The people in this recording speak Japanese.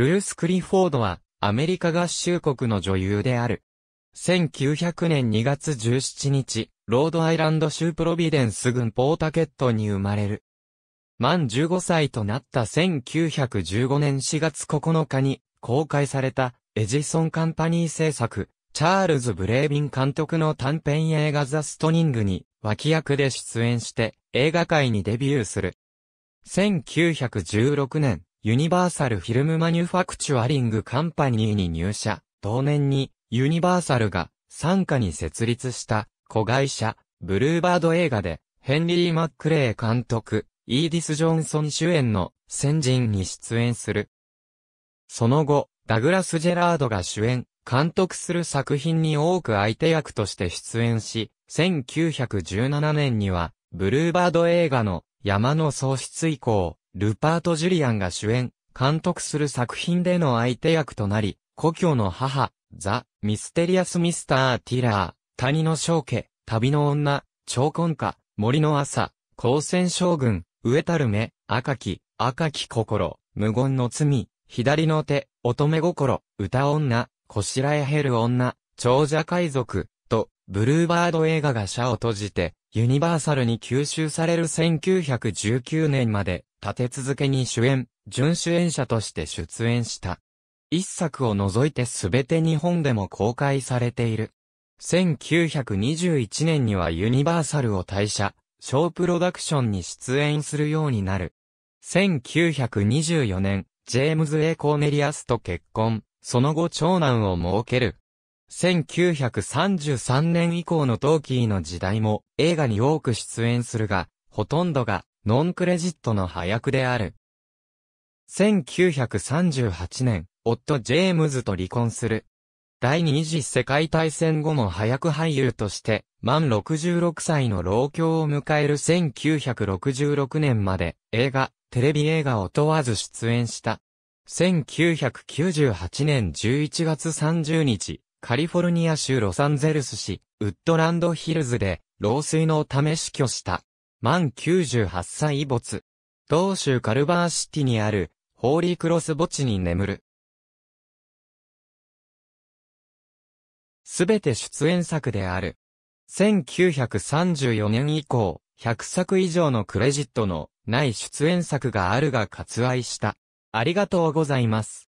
ルース・クリフォードは、アメリカ合衆国の女優である。1900年2月17日、ロードアイランド州プロビデンス郡ポータケットに生まれる。満15歳となった1915年4月9日に公開されたエジソンカンパニー制作、チャールズ・ブレービン監督の短編映画ザ・ストニングに脇役で出演して映画界にデビューする。1916年、ユニバーサル・フィルム・マニュファクチュアリング・カンパニーに入社。同年に、ユニバーサルが、参加に設立した、子会社、ブルーバード映画で、ヘンリー・マックレー監督、イーディス・ジョンソン主演の、先人に出演する。その後、ダグラス・ジェラードが主演、監督する作品に多く相手役として出演し、1917年には、ブルーバード映画の山の喪失以降、ルパート・ジュリアンが主演、監督する作品での相手役となり、故郷の母、ザ・ミステリアス・ミスター・ティラー、谷の正家、旅の女、超婚家、森の朝、光線将軍、飢えたる目、赤き、赤き心、無言の罪、左の手、乙女心、歌女、こしらえ減る女、長者海賊、と、ブルーバード映画が社を閉じて、ユニバーサルに吸収される1919年まで、立て続けに主演、準主演者として出演した。一作を除いてすべて日本でも公開されている。1921年にはユニバーサルを退社、ショープロダクションに出演するようになる。1924年、ジェームズ・ A・コーネリアスと結婚、その後長男を設ける。1933年以降のトーキーの時代も映画に多く出演するが、ほとんどがノンクレジットの配役である。1938年、夫ジェームズと離婚する。第二次世界大戦後も早く俳優として、満66歳の老境を迎える1966年まで、映画、テレビ映画を問わず出演した。1998年11月30日、カリフォルニア州ロサンゼルス市、ウッドランドヒルズで、老衰のため死去した。満98歳没。同州カルバーシティにある、ホーリークロス墓地に眠る。すべて出演作である。1934年以降、100作以上のクレジットのない出演作があるが割愛した。ありがとうございます。